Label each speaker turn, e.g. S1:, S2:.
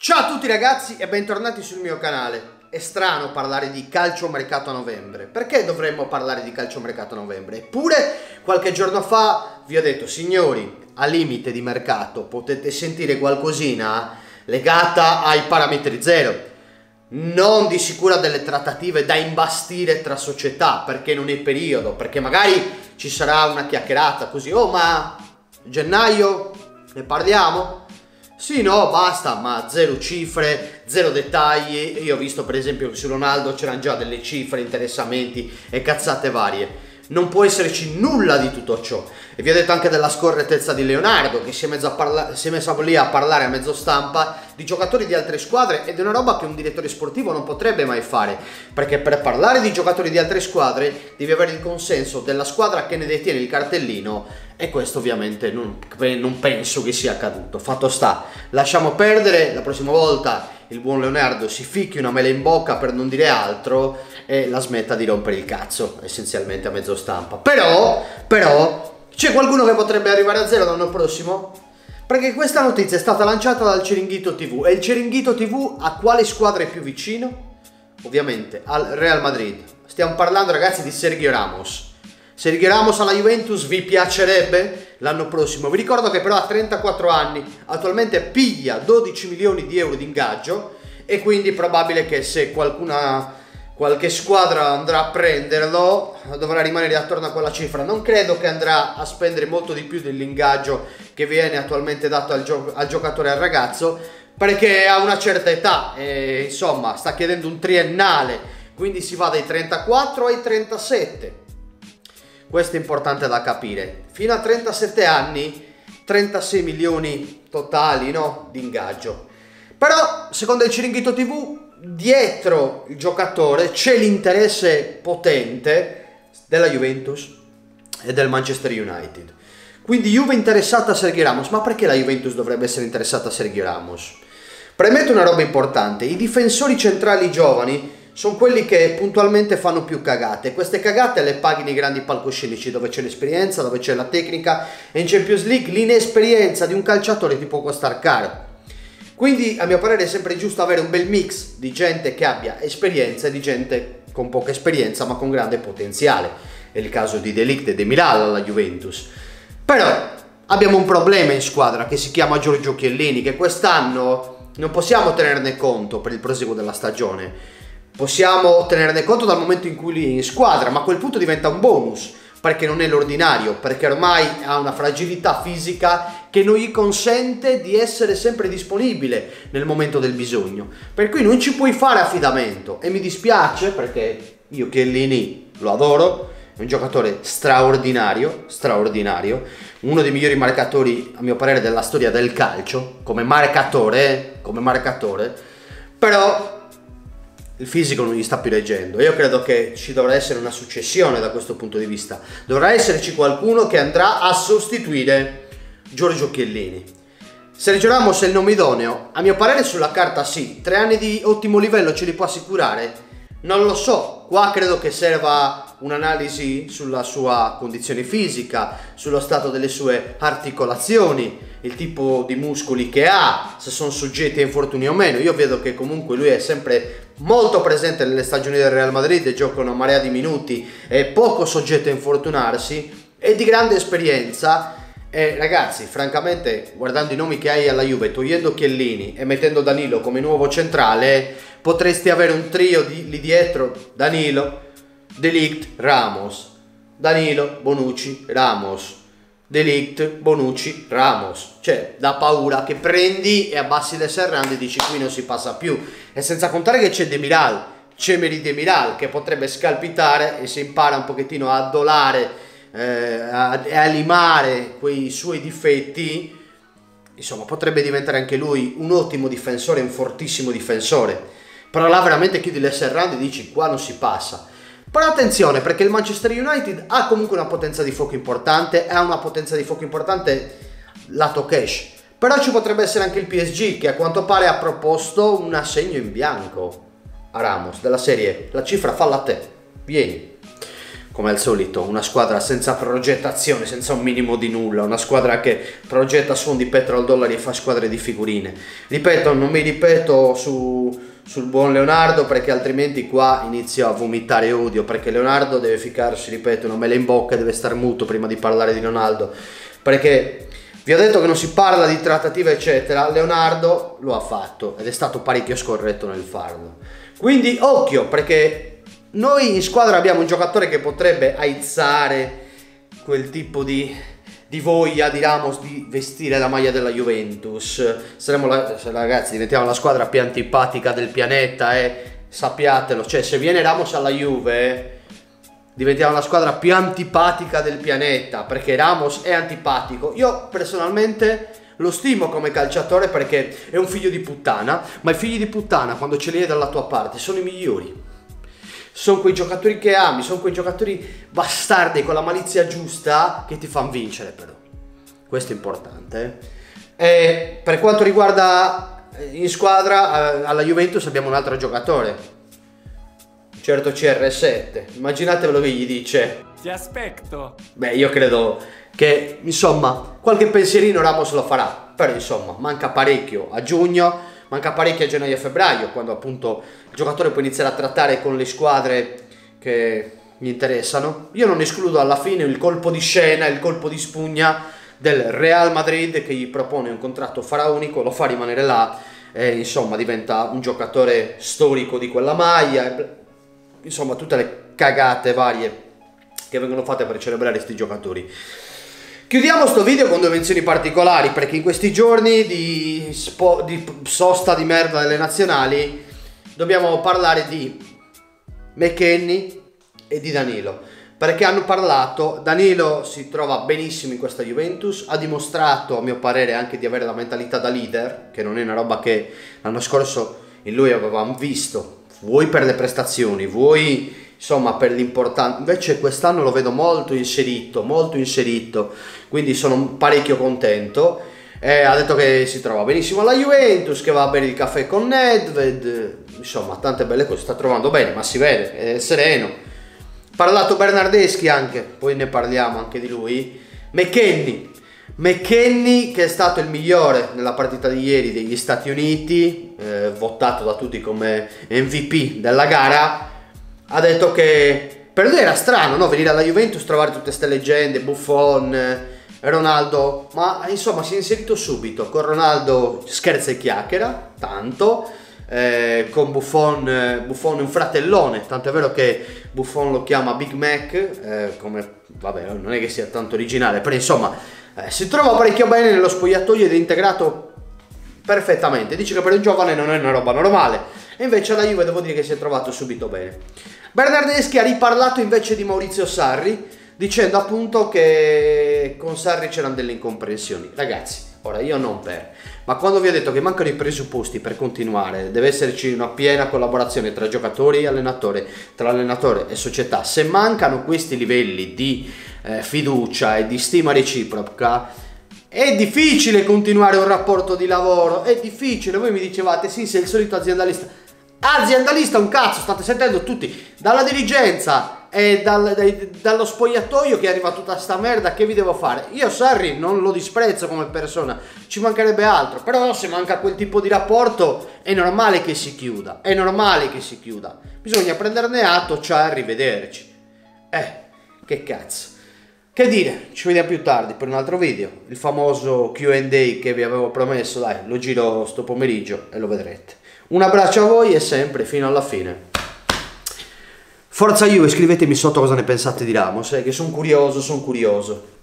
S1: Ciao a tutti ragazzi e bentornati sul mio canale. È strano parlare di calcio mercato a novembre. Perché dovremmo parlare di calcio mercato a novembre? Eppure qualche giorno fa vi ho detto, signori, a limite di mercato potete sentire qualcosina legata ai parametri zero. Non di sicuro delle trattative da imbastire tra società, perché non è periodo, perché magari ci sarà una chiacchierata così, oh ma gennaio ne parliamo? Sì, no, basta, ma zero cifre, zero dettagli. Io ho visto per esempio che su Ronaldo c'erano già delle cifre, interessamenti e cazzate varie. Non può esserci nulla di tutto ciò. E vi ho detto anche della scorrettezza di Leonardo, che si è, parla- si è messo lì a parlare a mezzo stampa di giocatori di altre squadre ed è una roba che un direttore sportivo non potrebbe mai fare. Perché per parlare di giocatori di altre squadre devi avere il consenso della squadra che ne detiene il cartellino e questo ovviamente non, non penso che sia accaduto. Fatto sta, lasciamo perdere, la prossima volta il buon Leonardo si ficchi una mela in bocca per non dire altro e la smetta di rompere il cazzo, essenzialmente a mezzo stampa. Però, però, c'è qualcuno che potrebbe arrivare a zero l'anno prossimo? Perché questa notizia è stata lanciata dal Ciringhito TV e il Ciringhito TV a quale squadra è più vicino? Ovviamente al Real Madrid. Stiamo parlando ragazzi di Sergio Ramos. Sergio Ramos alla Juventus vi piacerebbe l'anno prossimo? Vi ricordo che però ha 34 anni, attualmente piglia 12 milioni di euro di ingaggio e quindi è probabile che se qualcuna, qualche squadra andrà a prenderlo dovrà rimanere attorno a quella cifra. Non credo che andrà a spendere molto di più dell'ingaggio che viene attualmente dato al, gio- al giocatore al ragazzo perché ha una certa età e insomma sta chiedendo un triennale, quindi si va dai 34 ai 37 questo è importante da capire. Fino a 37 anni, 36 milioni totali no? di ingaggio. Però, secondo il Ciringhito TV, dietro il giocatore c'è l'interesse potente della Juventus e del Manchester United. Quindi Juve interessata a Sergio Ramos, ma perché la Juventus dovrebbe essere interessata a Sergio Ramos? Premetto una roba importante, i difensori centrali giovani sono quelli che puntualmente fanno più cagate. Queste cagate le paghi nei grandi palcoscenici dove c'è l'esperienza, dove c'è la tecnica e in Champions League l'inesperienza di un calciatore ti può costare caro. Quindi a mio parere è sempre giusto avere un bel mix di gente che abbia esperienza e di gente con poca esperienza ma con grande potenziale. È il caso di Delict e De Milano alla Juventus. Però abbiamo un problema in squadra che si chiama Giorgio Chiellini che quest'anno non possiamo tenerne conto per il proseguo della stagione possiamo tenerne conto dal momento in cui lui è in squadra, ma a quel punto diventa un bonus perché non è l'ordinario, perché ormai ha una fragilità fisica che non gli consente di essere sempre disponibile nel momento del bisogno. Per cui non ci puoi fare affidamento e mi dispiace perché io Chiellini lo adoro, è un giocatore straordinario, straordinario, uno dei migliori marcatori a mio parere della storia del calcio, come marcatore, come marcatore, però il fisico non gli sta più reggendo. Io credo che ci dovrà essere una successione da questo punto di vista. Dovrà esserci qualcuno che andrà a sostituire Giorgio Chiellini. Sergio Ramos è il nome idoneo? A mio parere sulla carta sì. Tre anni di ottimo livello ce li può assicurare? Non lo so. Qua credo che serva un'analisi sulla sua condizione fisica, sullo stato delle sue articolazioni, il tipo di muscoli che ha, se sono soggetti a infortuni o meno. Io vedo che comunque lui è sempre molto presente nelle stagioni del Real Madrid gioca una marea di minuti, è poco soggetto a infortunarsi, è di grande esperienza. E ragazzi, francamente, guardando i nomi che hai alla Juve, togliendo Chiellini e mettendo Danilo come nuovo centrale, potresti avere un trio di, lì dietro, Danilo, Delict, Ramos, Danilo, Bonucci, Ramos, Delict, Bonucci, Ramos. Cioè, da paura che prendi e abbassi le serrande e dici qui non si passa più. E senza contare che c'è Demiral, c'è Meri Demiral che potrebbe scalpitare e se impara un pochettino a dolare eh, a, a limare quei suoi difetti, insomma, potrebbe diventare anche lui un ottimo difensore, un fortissimo difensore. Però là veramente chiudi le serrande e dici qua non si passa. Però attenzione perché il Manchester United ha comunque una potenza di fuoco importante, ha una potenza di fuoco importante lato cash. Però ci potrebbe essere anche il PSG che a quanto pare ha proposto un assegno in bianco a Ramos della serie la cifra falla a te, vieni. come al solito, una squadra senza progettazione, senza un minimo di nulla, una squadra che progetta suon di petrol dollari e fa squadre di figurine. Ripeto, non mi ripeto su, sul buon Leonardo perché altrimenti qua inizio a vomitare odio, perché Leonardo deve ficarsi, ripeto, una mela in bocca e deve stare muto prima di parlare di Ronaldo, perché vi ho detto che non si parla di trattativa eccetera, Leonardo lo ha fatto ed è stato parecchio scorretto nel farlo. Quindi occhio perché noi in squadra abbiamo un giocatore che potrebbe aizzare quel tipo di, di voglia di Ramos di vestire la maglia della Juventus. Saremo la, ragazzi, diventiamo la squadra più antipatica del pianeta eh? sappiatelo, cioè se viene Ramos alla Juve diventiamo la squadra più antipatica del pianeta perché Ramos è antipatico. Io personalmente lo stimo come calciatore perché è un figlio di puttana, ma i figli di puttana quando ce li hai dalla tua parte sono i migliori. Sono quei giocatori che ami, sono quei giocatori bastardi con la malizia giusta che ti fanno vincere però. Questo è importante. Eh. E per quanto riguarda eh, in squadra, eh, alla Juventus abbiamo un altro giocatore, certo CR7. Immaginatevelo che gli dice...
S2: Ti aspetto.
S1: Beh, io credo che, insomma, qualche pensierino Ramos lo farà. Però, insomma, manca parecchio a giugno, manca parecchio a gennaio e febbraio, quando appunto il giocatore può iniziare a trattare con le squadre che gli interessano. Io non escludo alla fine il colpo di scena, il colpo di spugna del Real Madrid che gli propone un contratto faraonico, lo fa rimanere là e insomma diventa un giocatore storico di quella maglia insomma tutte le cagate varie che vengono fatte per celebrare questi giocatori. Chiudiamo sto video con due menzioni particolari perché in questi giorni di, spo, di sosta di merda delle nazionali dobbiamo parlare di McKenny e di Danilo. Perché hanno parlato, Danilo si trova benissimo in questa Juventus, ha dimostrato a mio parere anche di avere la mentalità da leader, che non è una roba che l'anno scorso in lui avevamo visto. Vuoi per le prestazioni, vuoi insomma per l'importanza. Invece quest'anno lo vedo molto inserito, molto inserito, quindi sono parecchio contento. Eh, ha detto che si trova benissimo alla Juventus, che va a bere il caffè con Nedved, insomma tante belle cose, sta trovando bene, ma si vede, è sereno. Parlato Bernardeschi anche, poi ne parliamo anche di lui. McKenny, McKenny che è stato il migliore nella partita di ieri degli Stati Uniti, eh, votato da tutti come MVP della gara, ha detto che per lui era strano no? venire alla Juventus, trovare tutte queste leggende, Buffon, eh, Ronaldo, ma insomma si è inserito subito, con Ronaldo scherza e chiacchiera, tanto, eh, con Buffon, eh, Buffon un fratellone, tanto è vero che Buffon lo chiama Big Mac, eh, come, vabbè non è che sia tanto originale, però insomma eh, si trova parecchio bene nello spogliatoio ed è integrato perfettamente. Dice che per un giovane non è una roba normale. E invece alla Juve devo dire che si è trovato subito bene. Bernardeschi ha riparlato invece di Maurizio Sarri, dicendo appunto che con Sarri c'erano delle incomprensioni. Ragazzi, ora io non per, ma quando vi ho detto che mancano i presupposti per continuare, deve esserci una piena collaborazione tra giocatori e allenatore, tra allenatore e società. Se mancano questi livelli di eh, fiducia e di stima reciproca, è difficile continuare un rapporto di lavoro, è difficile. Voi mi dicevate, sì, sei il solito aziendalista. Aziendalista un cazzo, state sentendo tutti, dalla dirigenza e dal, dai, dallo spogliatoio che arriva tutta sta merda, che vi devo fare? Io Sarri non lo disprezzo come persona, ci mancherebbe altro, però se manca quel tipo di rapporto è normale che si chiuda, è normale che si chiuda. Bisogna prenderne atto, ciao, arrivederci. Eh, che cazzo. Che dire, ci vediamo più tardi per un altro video, il famoso Q&A che vi avevo promesso, dai, lo giro sto pomeriggio e lo vedrete. Un abbraccio a voi e sempre fino alla fine. Forza Juve, scrivetemi sotto cosa ne pensate di Ramos, eh, che sono curioso, sono curioso.